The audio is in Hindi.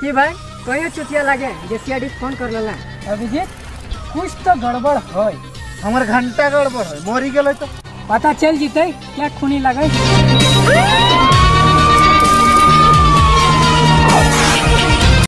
कि भाई कहियो चुतिया लगे जे सीआईडी फ़ोन कर लेला अभिजीत कुछ तो गड़बड़ है हमर घंटा गड़बड़ है मरी गेलै तो पता चल जीते क्या खूनी लगे